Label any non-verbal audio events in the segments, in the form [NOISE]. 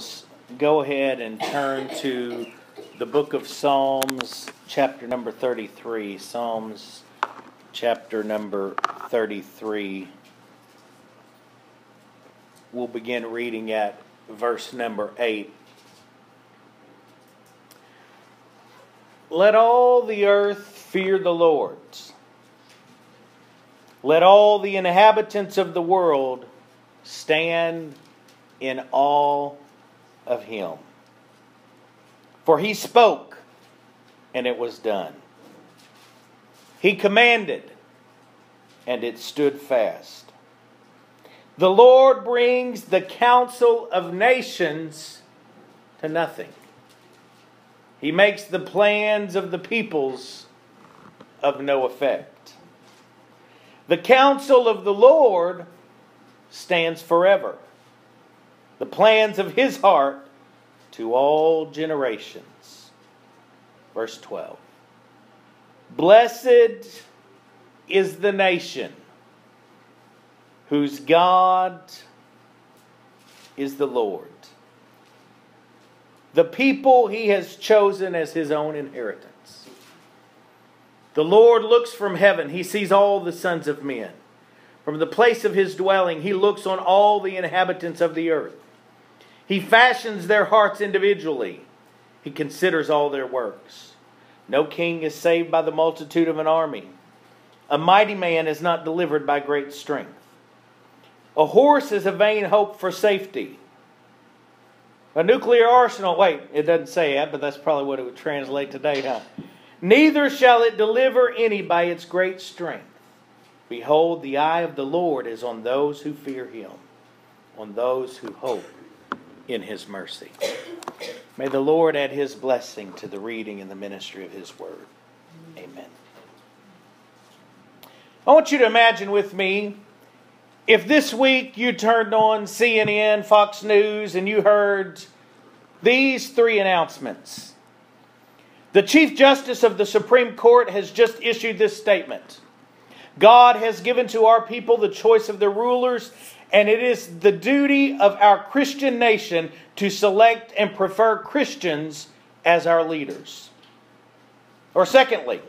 Bibles, go ahead and turn to the book of Psalms, chapter number 33. Psalms, chapter number 33. We'll begin reading at verse number 8. Let all the earth fear the Lord. Let all the inhabitants of the world stand in awe of him. For he spoke, and it was done. He commanded, and it stood fast. The Lord brings the counsel of nations to nothing. He makes the plans of the peoples of no effect. The counsel of the Lord stands forever, the plans of his heart to all generations. Verse 12 Blessed is the nation whose God is the Lord, the people he has chosen as his own inheritance. The Lord looks from heaven, he sees all the sons of men. From the place of his dwelling, he looks on all the inhabitants of the earth. He fashions their hearts individually, he considers all their works. No king is saved by the multitude of an army. A mighty man is not delivered by great strength. A horse is a vain hope for safety. A nuclear arsenal, wait, it doesn't say that, but that's probably what it would translate today, huh? Neither shall it deliver any by its great strength. Behold, the eye of the Lord is on those who fear him, on those who hope in his mercy. May the Lord add his blessing to the reading and the ministry of his word. Amen. I want you to imagine with me if this week you turned on CNN, Fox News, and you heard these three announcements. The Chief Justice of the Supreme Court has just issued this statement. God has given to our people the choice of their rulers, and it is the duty of our Christian nation to select and prefer Christians as our leaders. Or, secondly,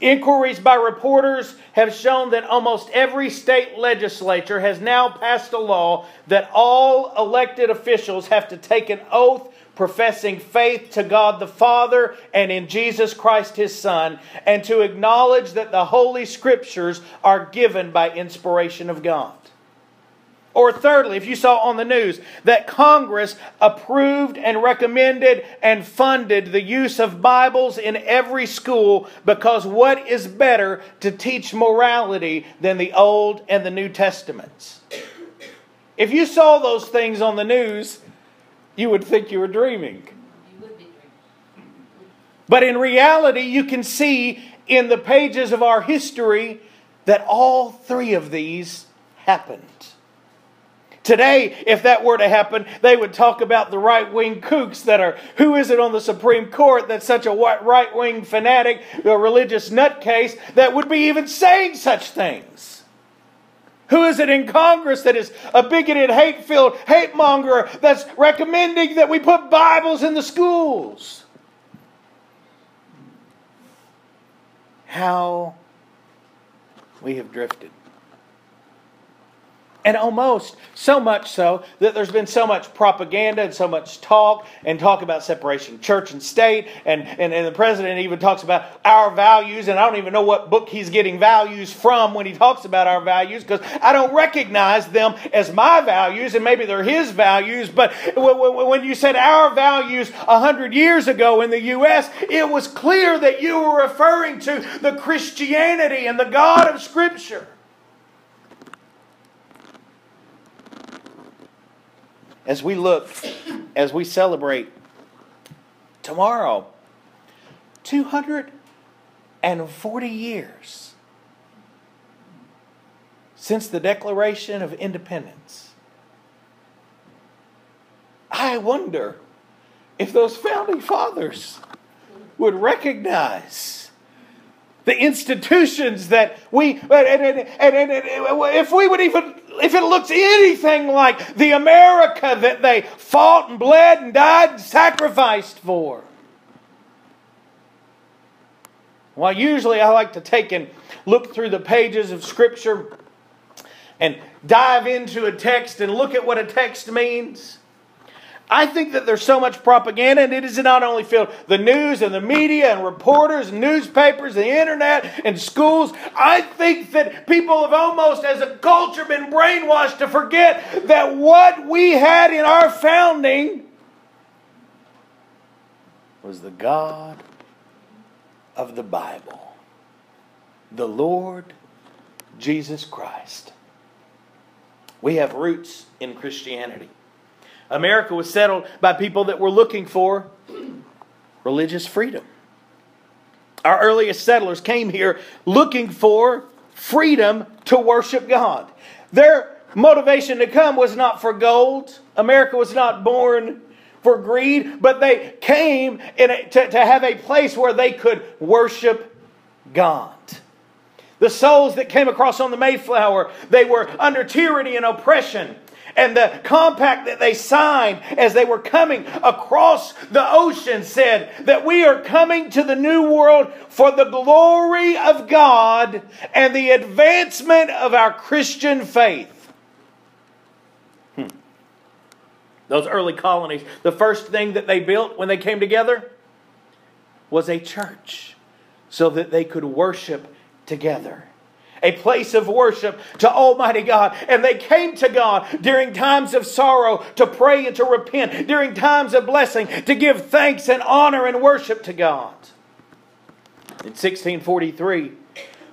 inquiries by reporters have shown that almost every state legislature has now passed a law that all elected officials have to take an oath professing faith to God the Father and in Jesus Christ his Son, and to acknowledge that the Holy Scriptures are given by inspiration of God. Or, thirdly, if you saw on the news that Congress approved and recommended and funded the use of Bibles in every school because what is better to teach morality than the Old and the New Testaments? If you saw those things on the news, you would think you were dreaming. But in reality, you can see in the pages of our history that all three of these happened. Today, if that were to happen, they would talk about the right wing kooks that are, who is it on the Supreme Court that's such a right wing fanatic, a religious nutcase that would be even saying such things? Who is it in Congress that is a bigoted, hate filled, hate monger that's recommending that we put Bibles in the schools? How we have drifted. And almost so much so that there's been so much propaganda and so much talk and talk about separation church and state. And, and, and the president even talks about our values. And I don't even know what book he's getting values from when he talks about our values because I don't recognize them as my values. And maybe they're his values. But when you said our values 100 years ago in the U.S., it was clear that you were referring to the Christianity and the God of Scripture. As we look, as we celebrate tomorrow, 240 years since the Declaration of Independence. I wonder if those founding fathers would recognize the institutions that we, and, and, and, and, if we would even if it looks anything like the America that they fought and bled and died and sacrificed for. Well, usually I like to take and look through the pages of Scripture and dive into a text and look at what a text means. I think that there's so much propaganda, and it is not only filled the news and the media and reporters, and newspapers, the internet, and schools. I think that people have almost, as a culture, been brainwashed to forget that what we had in our founding was the God of the Bible, the Lord Jesus Christ. We have roots in Christianity. America was settled by people that were looking for religious freedom. Our earliest settlers came here looking for freedom to worship God. Their motivation to come was not for gold. America was not born for greed, but they came a, to, to have a place where they could worship God. The souls that came across on the Mayflower, they were under tyranny and oppression. And the compact that they signed as they were coming across the ocean said that we are coming to the new world for the glory of God and the advancement of our Christian faith. Hmm. Those early colonies, the first thing that they built when they came together was a church so that they could worship together a place of worship to Almighty God. And they came to God during times of sorrow to pray and to repent, during times of blessing to give thanks and honor and worship to God. In 1643,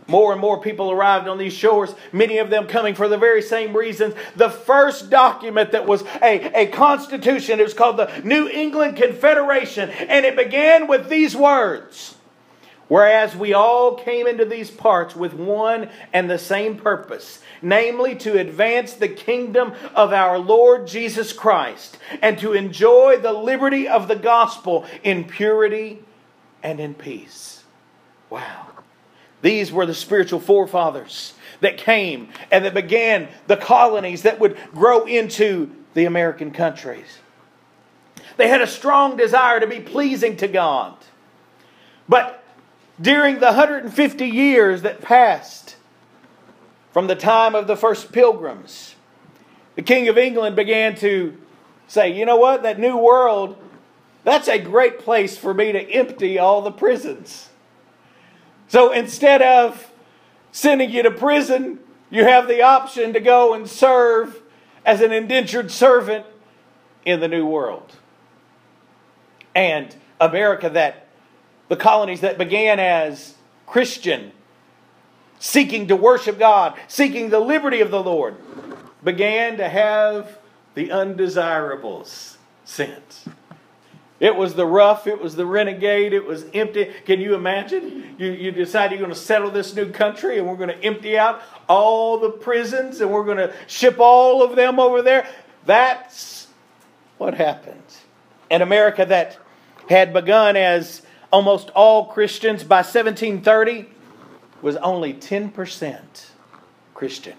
more and more people arrived on these shores, many of them coming for the very same reasons. The first document that was a, a constitution, it was called the New England Confederation, and it began with these words Whereas we all came into these parts with one and the same purpose, namely to advance the kingdom of our Lord Jesus Christ and to enjoy the liberty of the gospel in purity and in peace. Wow. These were the spiritual forefathers that came and that began the colonies that would grow into the American countries. They had a strong desire to be pleasing to God. But during the 150 years that passed from the time of the first pilgrims, the King of England began to say, you know what, that new world, that's a great place for me to empty all the prisons. So instead of sending you to prison, you have the option to go and serve as an indentured servant in the new world. And America, that the colonies that began as Christian, seeking to worship God, seeking the liberty of the Lord, began to have the undesirables sent. It was the rough, it was the renegade, it was empty. Can you imagine? You, you decide you're going to settle this new country and we're going to empty out all the prisons and we're going to ship all of them over there. That's what happened. In America, that had begun as almost all Christians by 1730 was only 10% Christian.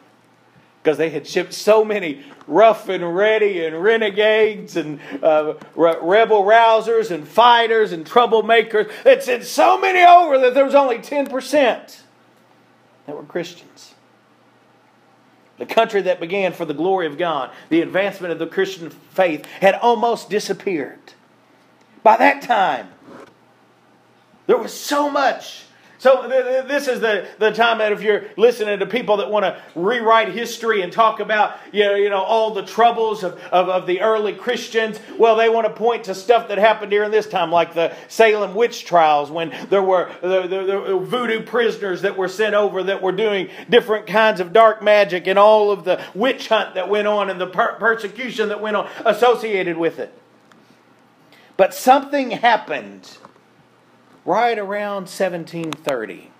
Because they had shipped so many rough and ready and renegades and uh, rebel rousers and fighters and troublemakers. It sent so many over that there was only 10% that were Christians. The country that began for the glory of God, the advancement of the Christian faith, had almost disappeared. By that time, there was so much. So this is the, the time that if you're listening to people that want to rewrite history and talk about you know, you know all the troubles of, of, of, the early Christians, well, they want to point to stuff that happened during this time, like the Salem witch trials, when there were the, the, the voodoo prisoners that were sent over that were doing different kinds of dark magic and all of the witch hunt that went on and the per- persecution that went on associated with it. But something happened right around 1730.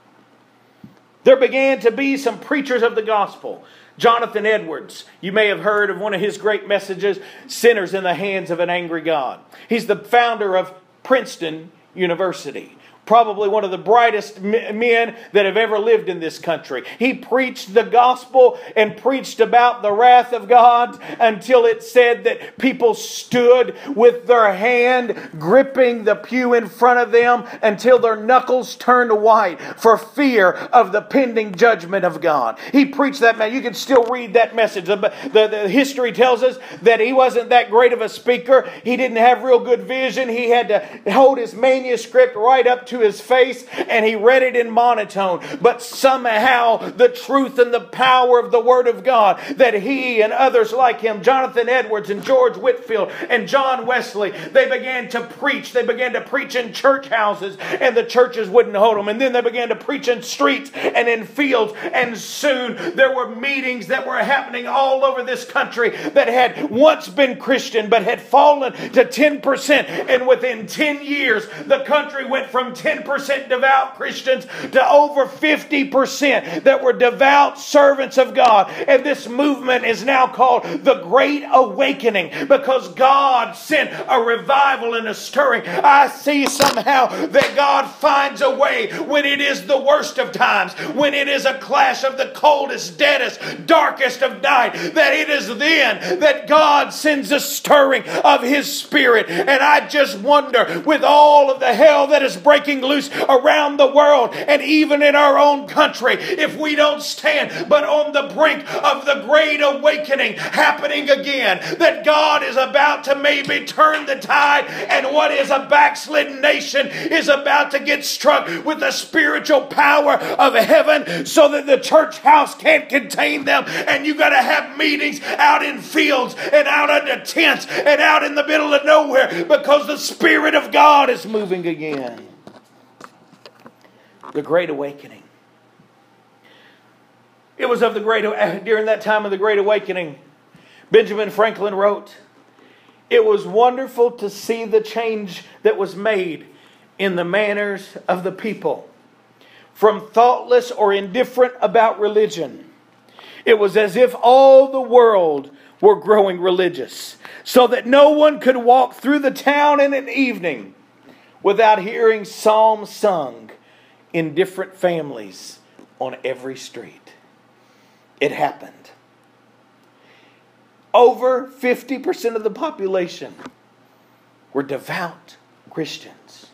There began to be some preachers of the gospel. Jonathan Edwards, you may have heard of one of his great messages, Sinners in the Hands of an Angry God. He's the founder of Princeton University, probably one of the brightest men that have ever lived in this country. He preached the gospel and preached about the wrath of God until it said that people stood with their hand gripping the pew in front of them until their knuckles turned white for fear of the pending judgment of God. He preached that man. You can still read that message. The, the, the history tells us that he wasn't that great of a speaker. He didn't have real good vision. He had to hold his manuscript right up to his face and he read it in monotone. But somehow the truth and the power of the Word of God that he and others like him, Jonathan Edwards and George Whitefield and John Wesley, they began to preach. They began to preach in church houses and the churches wouldn't hold them. And then they began to preach in streets and in fields. And soon there were meetings that were happening all over this country that had once been Christian but had fallen to 10%. And within 10 years, the country went from 10% devout Christians to over 50% that were devout servants of God. And this movement is now called the Great Awakening because God sent a revival and a stirring. I see somehow that God finds a way when it is the worst of times, when it is a clash of the coldest, deadest, darkest of night, that it is then that God sends a stirring of His Spirit. And I just wonder, with all of the hell that is breaking loose around the world and even in our own country, if we don't stand but on the brink of the great awakening happening again, that God is about to maybe turn the tide, and what is a backslidden nation is about to get struck with the spiritual power of heaven so that the church house can't contain them, and you got to have meetings out in fields and out under tents and out in the middle of nowhere because the Spirit of God is moving again. The Great Awakening. It was of the great during that time of the Great Awakening. Benjamin Franklin wrote, "It was wonderful to see the change that was made in the manners of the people, from thoughtless or indifferent about religion. It was as if all the world were growing religious, so that no one could walk through the town in an evening without hearing psalms sung in different families on every street. It happened. Over 50% of the population were devout Christians.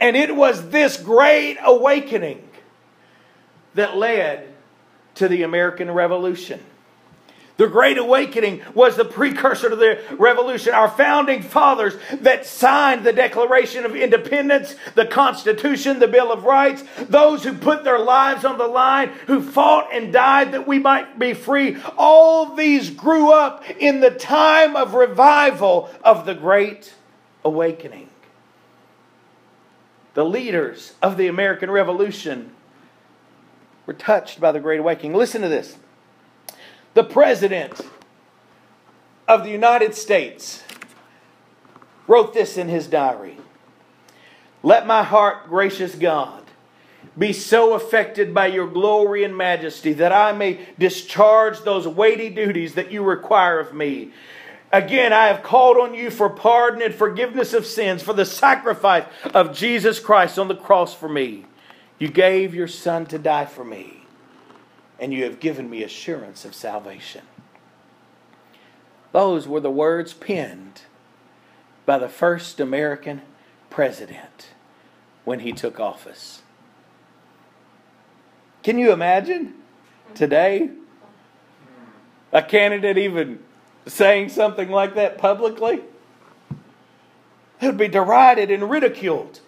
And it was this great awakening that led to the American Revolution. The Great Awakening was the precursor to the Revolution. Our founding fathers that signed the Declaration of Independence, the Constitution, the Bill of Rights, those who put their lives on the line, who fought and died that we might be free, all these grew up in the time of revival of the Great Awakening. The leaders of the American Revolution were touched by the Great Awakening. Listen to this. The President of the United States wrote this in his diary Let my heart, gracious God, be so affected by your glory and majesty that I may discharge those weighty duties that you require of me. Again, I have called on you for pardon and forgiveness of sins, for the sacrifice of Jesus Christ on the cross for me. You gave your Son to die for me and you have given me assurance of salvation. Those were the words penned by the first American president when he took office. Can you imagine today a candidate even saying something like that publicly? Would be derided and ridiculed.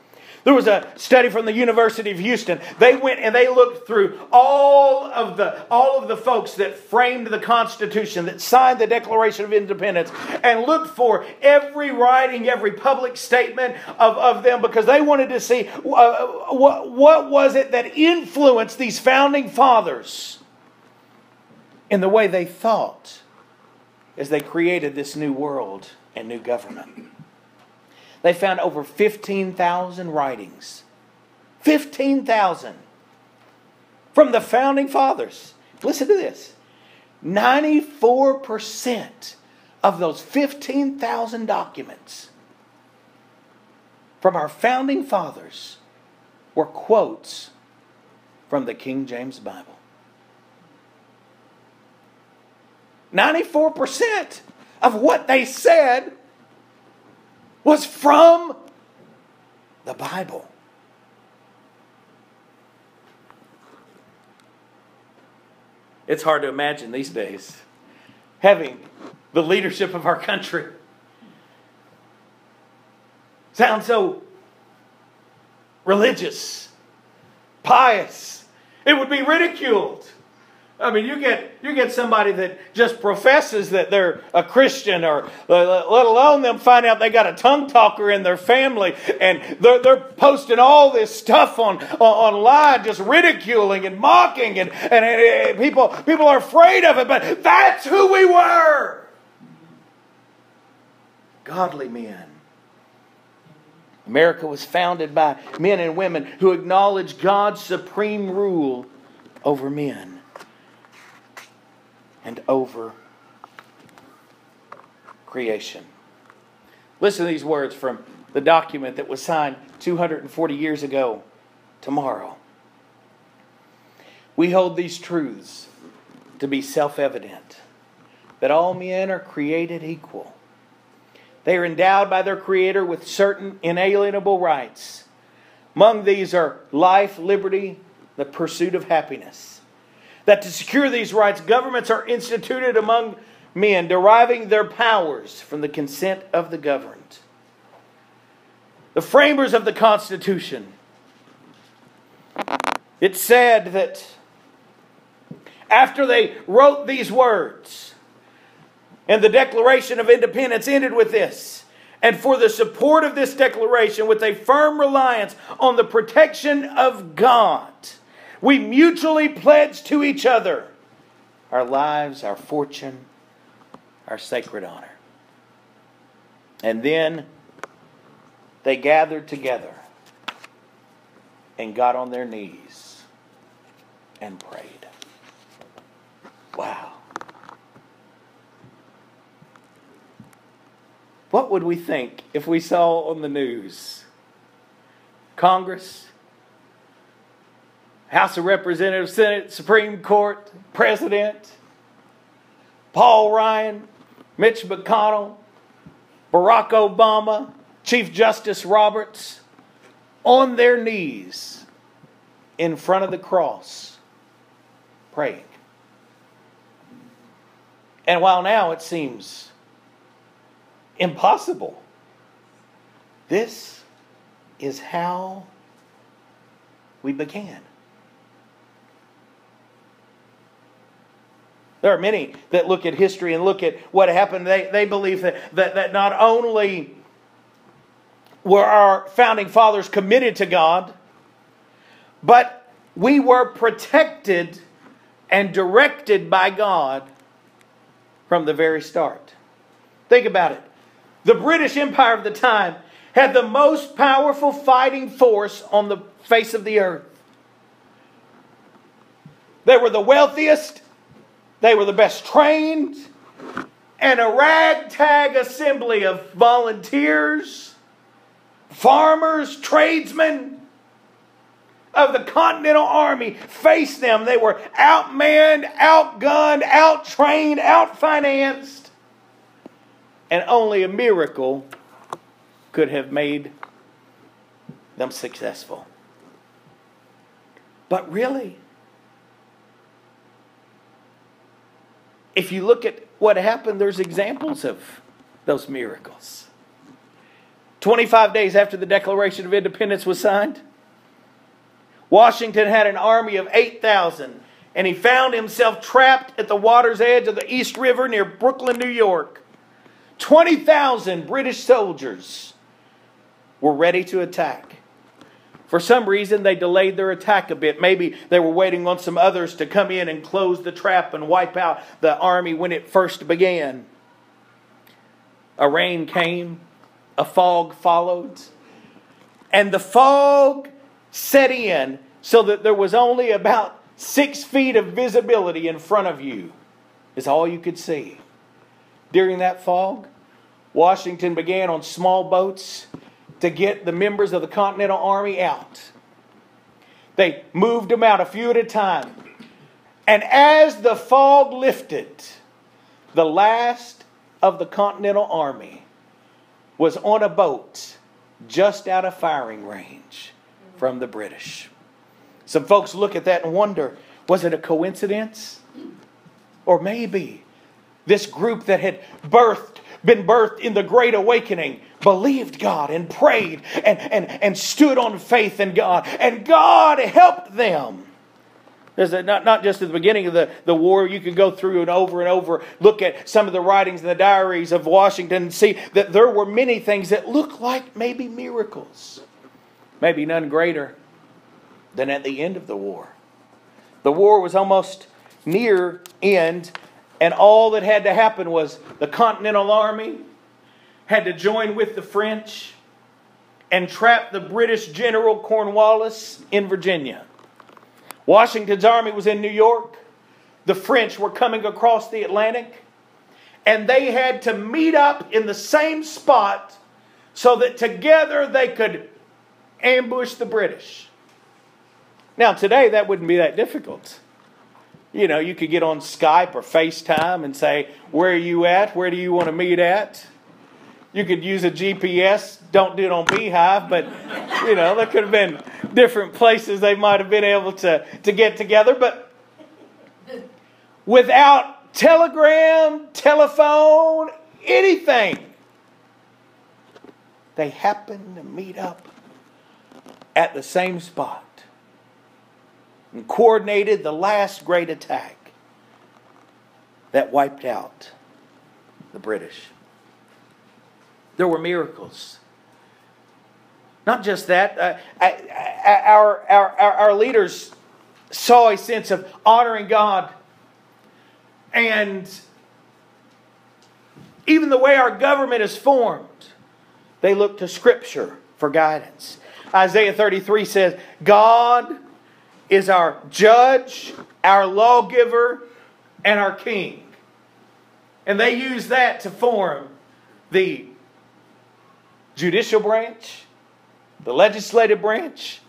There was a study from the University of Houston. They went and they looked through all of the all of the folks that framed the Constitution, that signed the Declaration of Independence, and looked for every writing, every public statement of, of them because they wanted to see uh, what, what was it that influenced these founding fathers in the way they thought as they created this new world and new government. They found over 15,000 writings. 15,000 from the founding fathers. Listen to this 94% of those 15,000 documents from our founding fathers were quotes from the King James Bible. 94% of what they said was from the Bible. It's hard to imagine these days having the leadership of our country sound so religious, pious. It would be ridiculed. I mean, you get you get somebody that just professes that they're a Christian, or uh, let alone them find out they got a tongue talker in their family, and they're, they're posting all this stuff on, on online, just ridiculing and mocking, and, and, and people people are afraid of it. But that's who we were, godly men. America was founded by men and women who acknowledged God's supreme rule over men and over creation. Listen to these words from the document that was signed 240 years ago tomorrow. We hold these truths to be self evident that all men are created equal. They are endowed by their Creator with certain inalienable rights. Among these are life, liberty, the pursuit of happiness that to secure these rights, governments are instituted among men, deriving their powers from the consent of the governed. The framers of the Constitution, it said that after they wrote these words, and the Declaration of Independence ended with this. And for the support of this declaration, with a firm reliance on the protection of God, we mutually pledge to each other our lives, our fortune, our sacred honor. And then they gathered together and got on their knees and prayed. Wow. What would we think if we saw on the news Congress House of Representatives, Senate, Supreme Court, President, Paul Ryan, Mitch McConnell, Barack Obama, Chief Justice Roberts, on their knees in front of the cross, praying. And while now it seems impossible, this is how we began. There are many that look at history and look at what happened. They, they believe that, that, that not only were our founding fathers committed to God, but we were protected and directed by God from the very start. Think about it. The British Empire of the time had the most powerful fighting force on the face of the earth. They were the wealthiest, they were the best trained, and a ragtag assembly of volunteers, farmers, tradesmen of the Continental Army faced them. They were outmanned, outgunned, outtrained, outfinanced, and only a miracle could have made them successful. But really, if you look at what happened, there's examples of those miracles. 25 days after the Declaration of Independence was signed, Washington had an army of 8,000, and he found himself trapped at the water's edge of the East River near Brooklyn, New York. 20,000 British soldiers were ready to attack. For some reason, they delayed their attack a bit. Maybe they were waiting on some others to come in and close the trap and wipe out the army when it first began. A rain came, a fog followed, and the fog set in so that there was only about six feet of visibility in front of you, is all you could see. During that fog, Washington began on small boats to get the members of the Continental Army out. They moved them out a few at a time. And as the fog lifted, the last of the Continental Army was on a boat just out of firing range from the British. Some folks look at that and wonder was it a coincidence? Or maybe this group that had birthed, been birthed in the Great Awakening believed God and prayed and, and, and stood on faith in God, and God helped them. There's a, not, not just at the beginning of the, the war, you could go through and over and over, look at some of the writings and the diaries of Washington and see that there were many things that looked like maybe miracles. Maybe none greater than at the end of the war. The war was almost near end, and all that had to happen was the Continental Army had to join with the French and trap the British General Cornwallis in Virginia. Washington's army was in New York. The French were coming across the Atlantic. And they had to meet up in the same spot so that together they could ambush the British. Now, today that wouldn't be that difficult. You know, you could get on Skype or FaceTime and say, Where are you at? Where do you want to meet at? You could use a GPS. Don't do it on Beehive, but, you know, there could have been different places they might have been able to, to get together. But without telegram, telephone, anything, they happened to meet up at the same spot and coordinated the last great attack that wiped out the British. There were miracles. Not just that, uh, our, our, our, our leaders saw a sense of honoring God and even the way our government is formed, they look to Scripture for guidance. Isaiah 33 says, God is our judge, our lawgiver, and our king. And they use that to form the judicial branch, the legislative branch,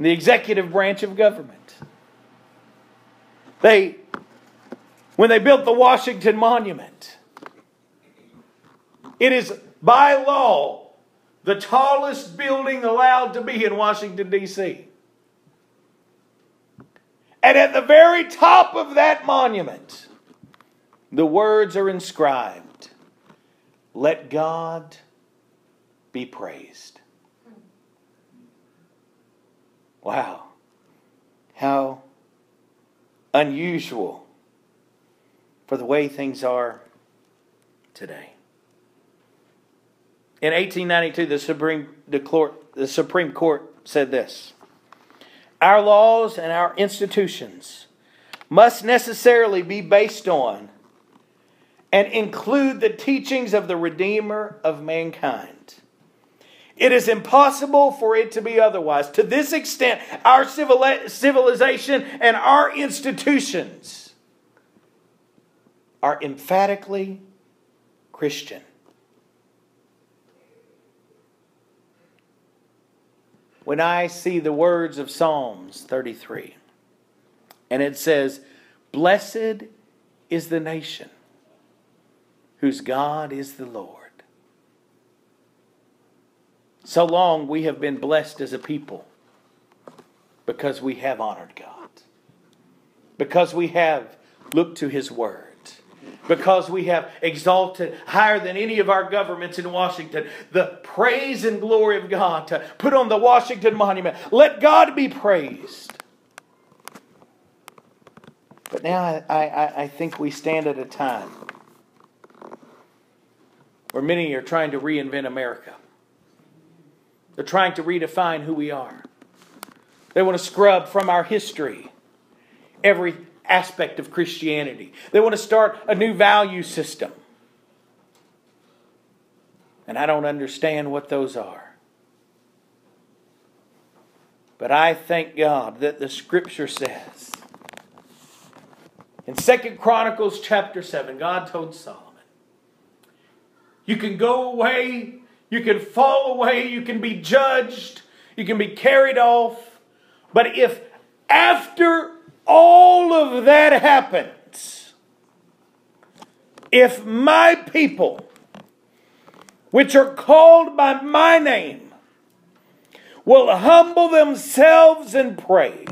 the executive branch of government. They, when they built the Washington Monument, it is by law the tallest building allowed to be in Washington, D.C. And at the very top of that monument, the words are inscribed Let God be praised. Wow. How unusual for the way things are today. In 1892, the Supreme, the Supreme Court said this our laws and our institutions must necessarily be based on and include the teachings of the Redeemer of mankind. It is impossible for it to be otherwise. To this extent, our civilization and our institutions are emphatically Christian. When I see the words of Psalms 33. And it says, Blessed is the nation whose God is the Lord. So long we have been blessed as a people because we have honored God, because we have looked to His Word because we have exalted higher than any of our governments in Washington the praise and glory of God to put on the Washington Monument. Let God be praised. But now I, I, I think we stand at a time where many are trying to reinvent America. They're trying to redefine who we are. They want to scrub from our history every aspect of Christianity. They want to start a new value system. And I don't understand what those are. But I thank God that the scripture says in Second Chronicles chapter 7, God told Solomon, You can go away, you can fall away, you can be judged, you can be carried off, But if after all of that happens, if my people, which are called by my name, will humble themselves and pray,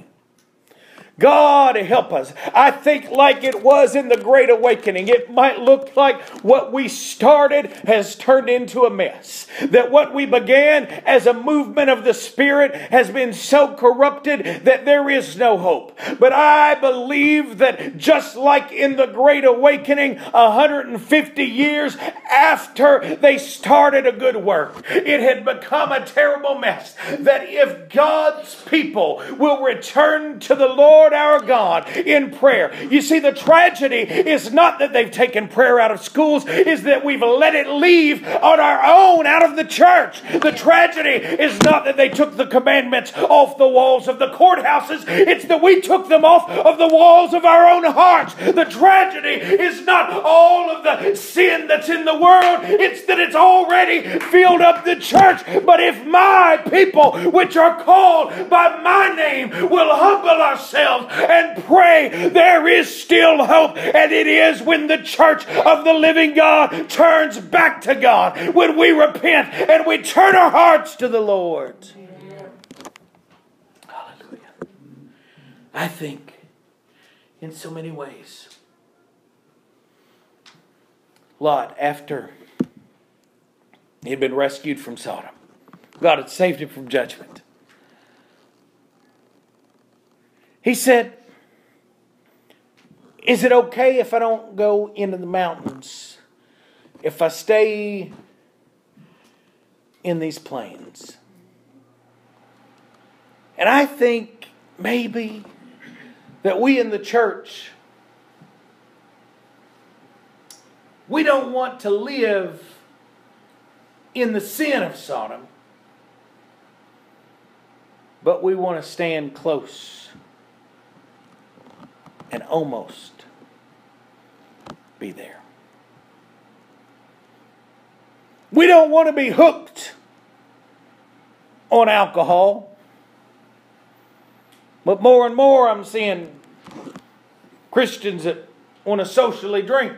God help us. I think, like it was in the Great Awakening, it might look like what we started has turned into a mess. That what we began as a movement of the Spirit has been so corrupted that there is no hope. But I believe that just like in the Great Awakening, 150 years after they started a good work, it had become a terrible mess. That if God's people will return to the Lord, Lord our God in prayer. You see, the tragedy is not that they've taken prayer out of schools, is that we've let it leave on our own out of the church. The tragedy is not that they took the commandments off the walls of the courthouses, it's that we took them off of the walls of our own hearts. The tragedy is not all of the sin that's in the world, it's that it's already filled up the church. But if my people, which are called by my name, will humble ourselves, and pray, there is still hope. And it is when the church of the living God turns back to God, when we repent and we turn our hearts to the Lord. Hallelujah. I think in so many ways. Lot, after he had been rescued from Sodom, God had saved him from judgment. He said, Is it okay if I don't go into the mountains? If I stay in these plains? And I think maybe that we in the church, we don't want to live in the sin of Sodom, but we want to stand close and almost be there. We don't want to be hooked on alcohol. But more and more, I'm seeing Christians that want to socially drink.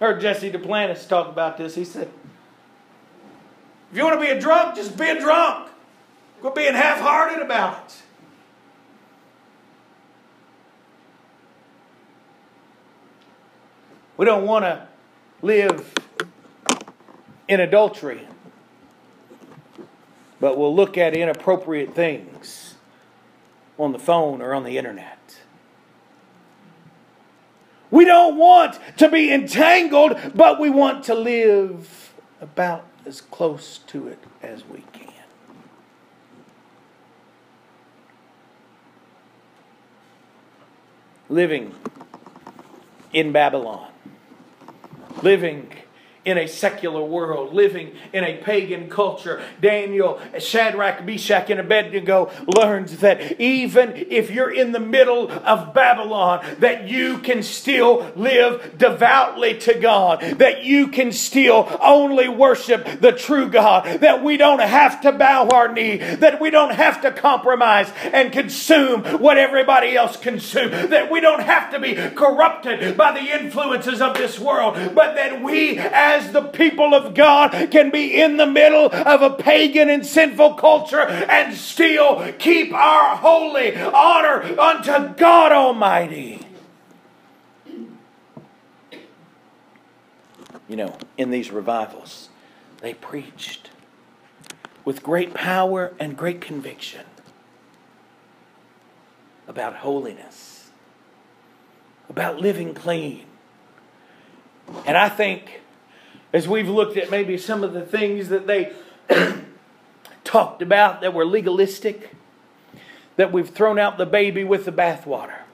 Heard Jesse Duplantis talk about this. He said, If you want to be a drunk, just be a drunk. Quit being half hearted about it. We don't want to live in adultery, but we'll look at inappropriate things on the phone or on the internet. We don't want to be entangled, but we want to live about as close to it as we can. Living in Babylon living in a secular world, living in a pagan culture. Daniel, Shadrach, Meshach, and Abednego learns that even if you're in the middle of Babylon, that you can still live devoutly to God, that you can still only worship the true God, that we don't have to bow our knee, that we don't have to compromise and consume what everybody else consumes, that we don't have to be corrupted by the influences of this world, but that we as as the people of God can be in the middle of a pagan and sinful culture and still keep our holy honor unto God Almighty. You know, in these revivals, they preached with great power and great conviction about holiness, about living clean. And I think as we've looked at maybe some of the things that they [CLEARS THROAT] talked about that were legalistic, that we've thrown out the baby with the bathwater.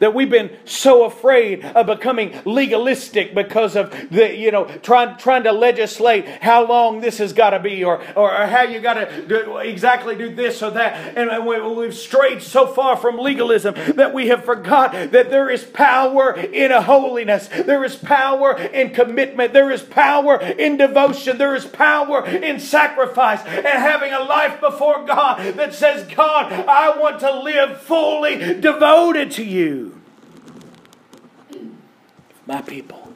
That we've been so afraid of becoming legalistic because of the, you know, trying, trying to legislate how long this has got to be or, or, how you got to do, exactly do this or that. And we, we've strayed so far from legalism that we have forgot that there is power in a holiness. There is power in commitment. There is power in devotion. There is power in sacrifice and having a life before God that says, God, I want to live fully devoted to you my people,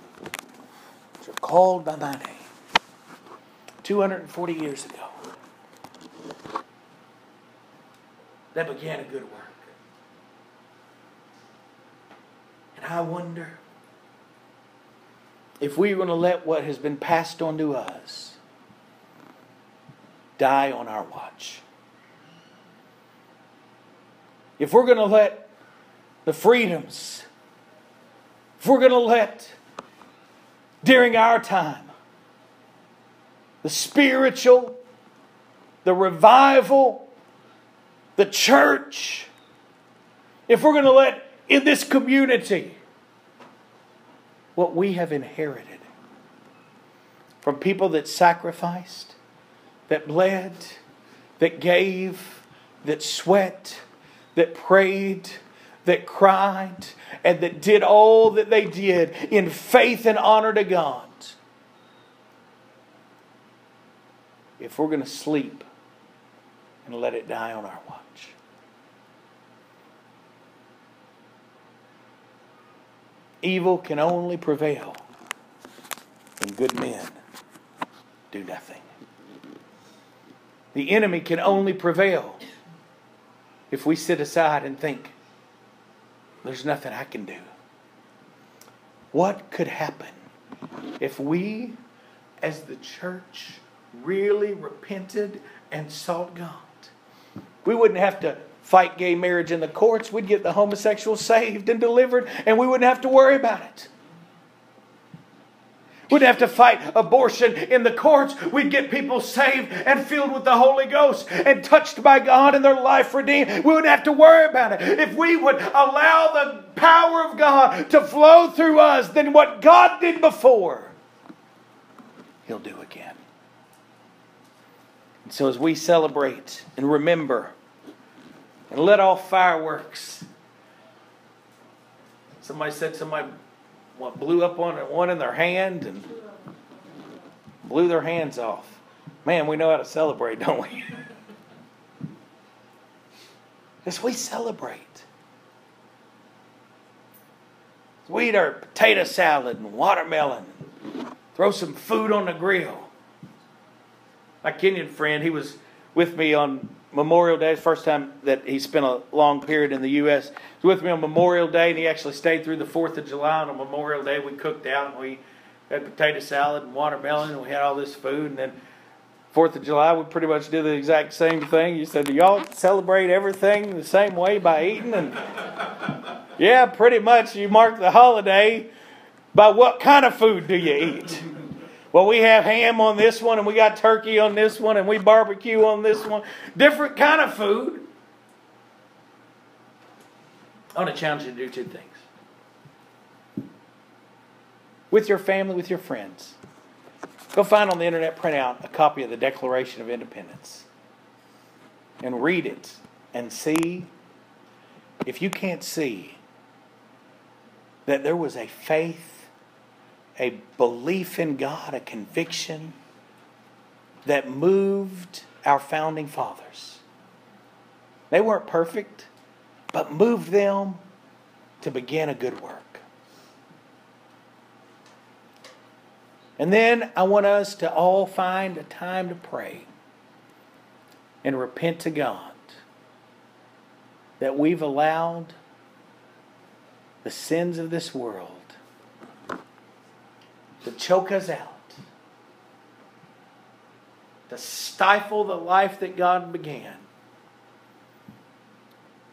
which are called by my name, 240 years ago, that began a good work. And I wonder if we're going to let what has been passed on to us die on our watch. If we're going to let the freedoms if we're going to let, during our time, the spiritual, the revival, the church, if we're going to let in this community what we have inherited from people that sacrificed, that bled, that gave, that sweat, that prayed, that cried, and that did all that they did in faith and honor to God. If we're going to sleep and let it die on our watch. Evil can only prevail when good men do nothing. The enemy can only prevail if we sit aside and think, there's nothing I can do. What could happen if we, as the church, really repented and sought God? We wouldn't have to fight gay marriage in the courts. We'd get the homosexuals saved and delivered, and we wouldn't have to worry about it. We'd have to fight abortion in the courts. We'd get people saved and filled with the Holy Ghost and touched by God and their life redeemed. We wouldn't have to worry about it. If we would allow the power of God to flow through us, then what God did before, He'll do again. And so as we celebrate and remember and let off fireworks, somebody said somebody what blew up on one in their hand and blew their hands off. Man, we know how to celebrate, don't we? [LAUGHS] Because we celebrate. We eat our potato salad and watermelon. Throw some food on the grill. My Kenyan friend, he was with me on Memorial Day, first time that he spent a long period in the U.S. He was with me on Memorial Day, and he actually stayed through the 4th of July. And On Memorial Day, we cooked out, and we had potato salad and watermelon, and we had all this food. And then 4th of July, we pretty much did the exact same thing. You said, Do y'all celebrate everything the same way by eating? And [LAUGHS] yeah, pretty much. You mark the holiday by what kind of food do you eat? Well, we have ham on this one, and we got turkey on this one, and we barbecue on this one. Different kind of food. I want to challenge you to do two things. With your family, with your friends. Go find on the internet, print out a copy of the Declaration of Independence. And read it and see if you can't see that there was a faith a belief in God, a conviction that moved our founding fathers. They weren't perfect, but moved them to begin a good work. And then I want us to all find a time to pray and repent to God that we've allowed the sins of this world to choke us out, to stifle the life that God began.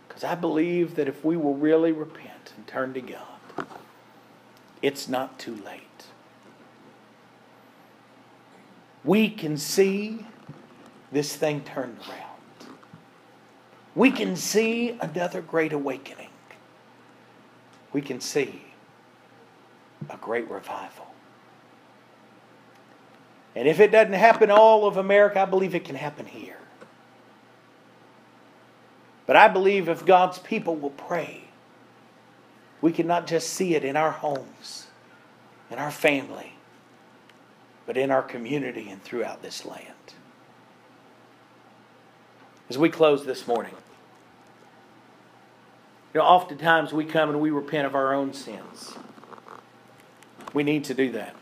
Because I believe that if we will really repent and turn to God, it's not too late. We can see this thing turned around. We can see another great awakening. we can see a great revival. And if it doesn't happen all of America, I believe it can happen here. But I believe if God's people will pray, we can not just see it in our homes, in our family, but in our community and throughout this land. As we close this morning, you know, oftentimes we come and we repent of our own sins. We need to do that.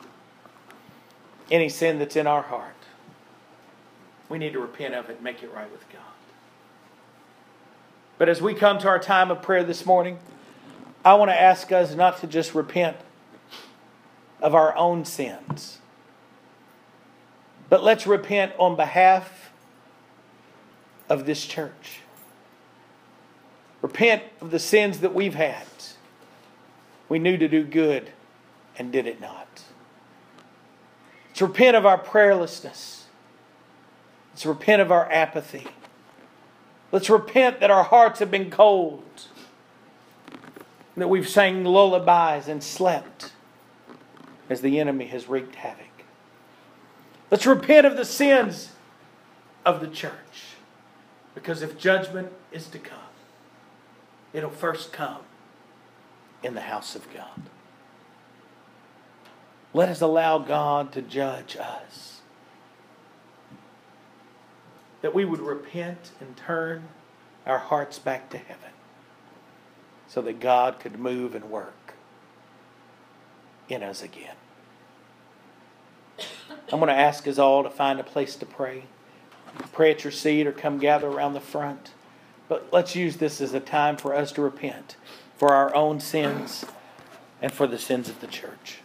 Any sin that's in our heart, we need to repent of it and make it right with God. But as we come to our time of prayer this morning, I want to ask us not to just repent of our own sins, but let's repent on behalf of this church. Repent of the sins that we've had. We knew to do good and did it not. Let's repent of our prayerlessness. Let's repent of our apathy. Let's repent that our hearts have been cold, that we've sang lullabies and slept as the enemy has wreaked havoc. Let's repent of the sins of the church, because if judgment is to come, it'll first come in the house of God. Let us allow God to judge us. That we would repent and turn our hearts back to heaven so that God could move and work in us again. I'm going to ask us all to find a place to pray. Pray at your seat or come gather around the front. But let's use this as a time for us to repent for our own sins and for the sins of the church.